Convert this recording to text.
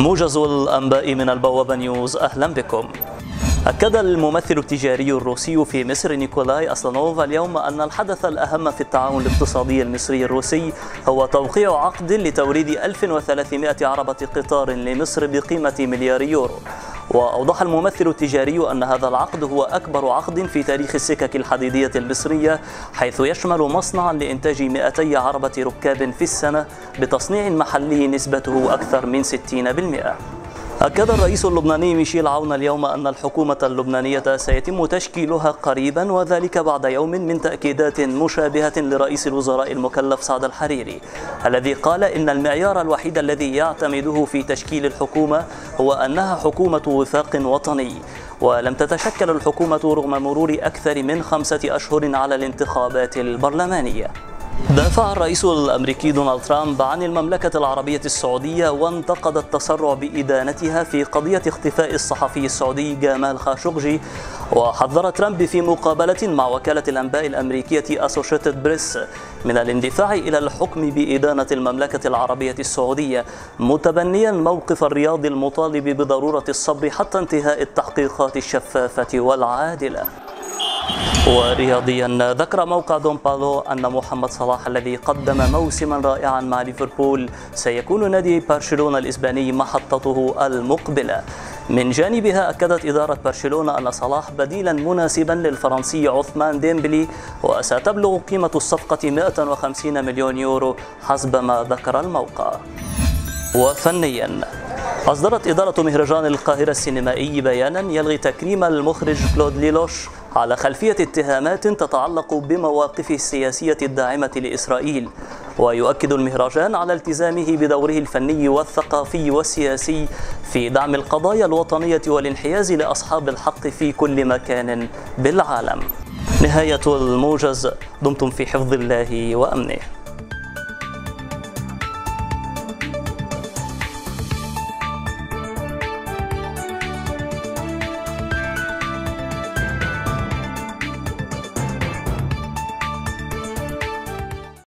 موجز الأنباء من البوابة نيوز أهلا بكم. أكد الممثل التجاري الروسي في مصر نيكولاي أسلانوف اليوم أن الحدث الأهم في التعاون الاقتصادي المصري الروسي هو توقيع عقد لتوريد 1300 عربة قطار لمصر بقيمة مليار يورو. وأوضح الممثل التجاري أن هذا العقد هو أكبر عقد في تاريخ السكك الحديدية المصرية حيث يشمل مصنعا لإنتاج 200 عربة ركاب في السنة بتصنيع محلي نسبته أكثر من 60% أكد الرئيس اللبناني ميشيل عون اليوم أن الحكومة اللبنانية سيتم تشكيلها قريبا وذلك بعد يوم من تأكيدات مشابهة لرئيس الوزراء المكلف سعد الحريري. الذي قال إن المعيار الوحيد الذي يعتمده في تشكيل الحكومة هو أنها حكومة وفاق وطني. ولم تتشكل الحكومة رغم مرور أكثر من خمسة أشهر على الانتخابات البرلمانية. دافع الرئيس الأمريكي دونالد ترامب عن المملكة العربية السعودية وانتقد التسرع بإدانتها في قضية اختفاء الصحفي السعودي جمال خاشقجي. وحذر ترامب في مقابلة مع وكالة الأنباء الأمريكية اسوشيتد بريس من الاندفاع إلى الحكم بإدانة المملكة العربية السعودية متبنيا موقف الرياض المطالب بضرورة الصبر حتى انتهاء التحقيقات الشفافة والعادلة. ورياضيا. ذكر موقع دون بالو أن محمد صلاح الذي قدم موسما رائعا مع ليفربول سيكون نادي برشلونة الإسباني محطته المقبلة. من جانبها أكدت إدارة برشلونة أن صلاح بديلا مناسبا للفرنسي عثمان ديمبلي وستبلغ قيمة الصفقة 150 مليون يورو حسب ما ذكر الموقع. وفنيا أصدرت إدارة مهرجان القاهرة السينمائي بيانا يلغي تكريم المخرج كلود ليلوش على خلفية اتهامات تتعلق بمواقفه السياسية الداعمة لإسرائيل. ويؤكد المهرجان على التزامه بدوره الفني والثقافي والسياسي في دعم القضايا الوطنية والانحياز لأصحاب الحق في كل مكان بالعالم. نهاية الموجز دمتم في حفظ الله وأمنه.